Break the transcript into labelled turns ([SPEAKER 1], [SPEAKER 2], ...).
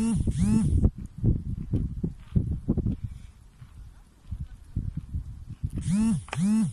[SPEAKER 1] Mm-hmm.